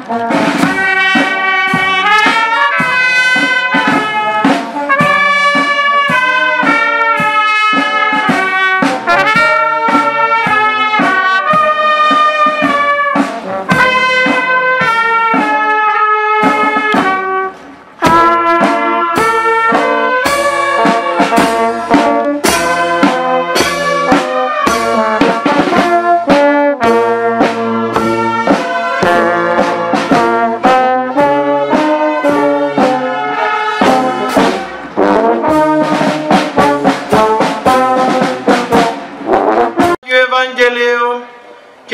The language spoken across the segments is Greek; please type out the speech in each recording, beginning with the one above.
Bye.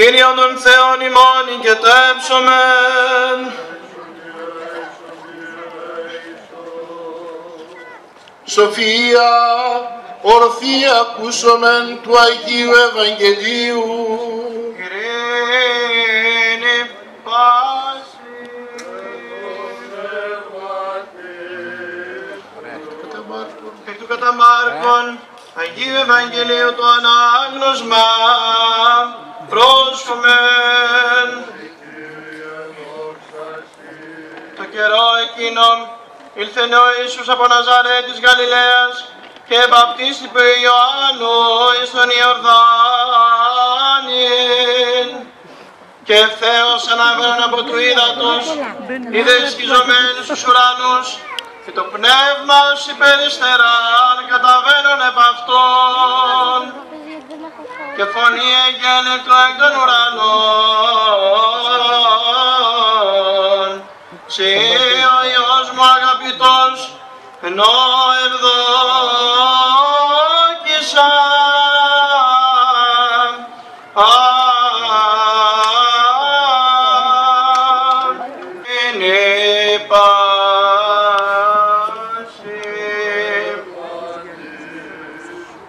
Κύριον των Θεών ημών και το έψομεν. Σοφία, ορθή ακούσομεν του Αγίου Ευαγγελίου. Ειρήνη πάση. Εκ του κατά Μάρκον, Αγίου Ευαγγελίου το ανάγνωσμα, πρόσχομεν. Το καιρό εκείνο ήλθε ο Ιησούς από Ναζαρέ της Γαλιλαίας και βαπτίστηκε ο Ιωάννου εις τον Ιορδάνη. Και ευθέως ανάβαιναν από του ύδατος, είδε σκιζωμένους στους ουρανούς και το πνεύμα ως υπεριστεράν καταβαίνουν επ' αυτόν και φωνή εγένετο εκ των ουρανών. Σε ο Υιός μου αγαπητός, ενώ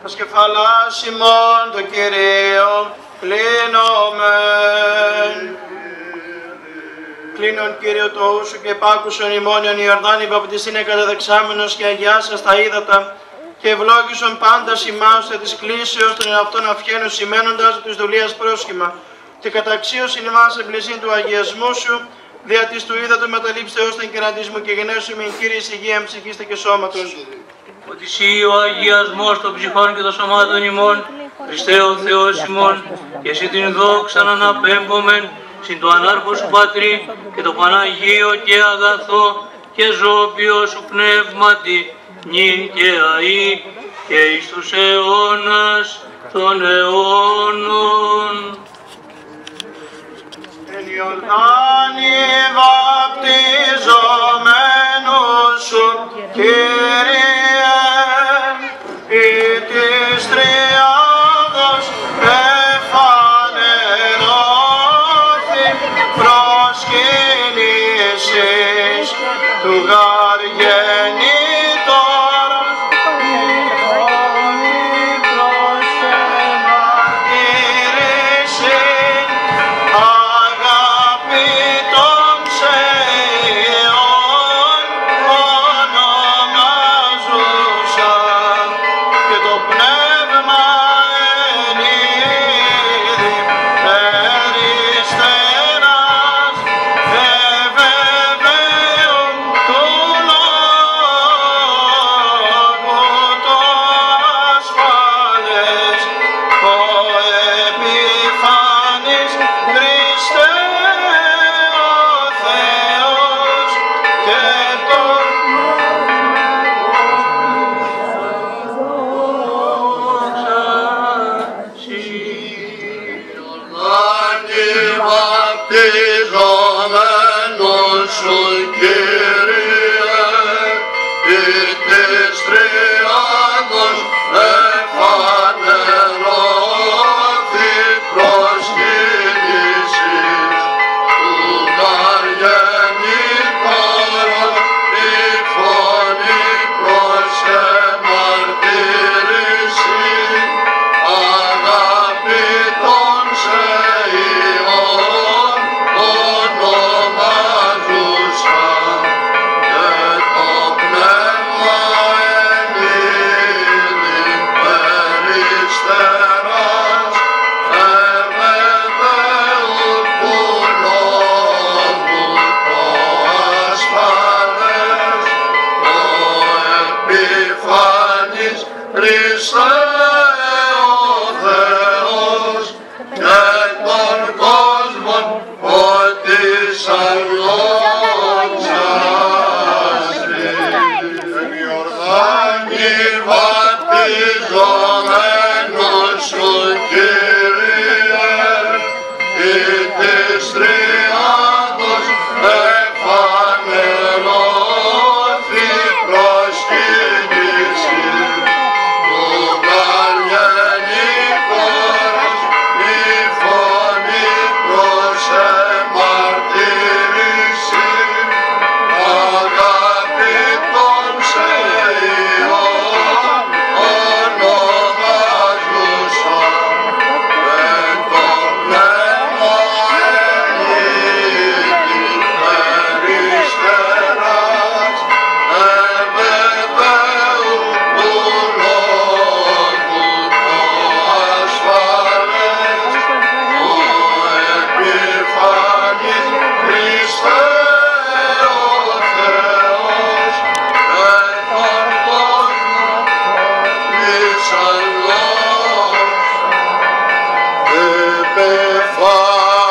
σκεφαλάς ημών το Κυρίο κλείνομεν. Κλείνον Κύριο το ούσου και πάκουσον ημώνιον Ιορδάνη βαπτιστήνε καταδεξάμενος και αγιάσας τα ύδατα και ευλόγησον πάντα σημάστε της κλήσεως των εαυτών αυχαίνων σημαίνοντας τους δουλείας πρόσχημα και καταξίωσιν ημάς εμπλησίν του αγιασμού σου δια της του ύδατος μεταλείψτε ως τον κερατισμό και γενέσουμε Κύριε υγεία ψυχήστε και σώματος. Ότι εσύ ο αγιασμός των ψυχών και των σωμάτων ημών, Χριστέ ο Θεός ημών, και εσύ την δόξα να αναπέμπομεν, συν το ανάρχος σου Πατρί και το Παναγίο και αγαθό και ζώπιο σου πνεύματι, νυν και αΐ και εις τους αιώνας των αιώνων. Εν Ιορδάνη του γαρ before.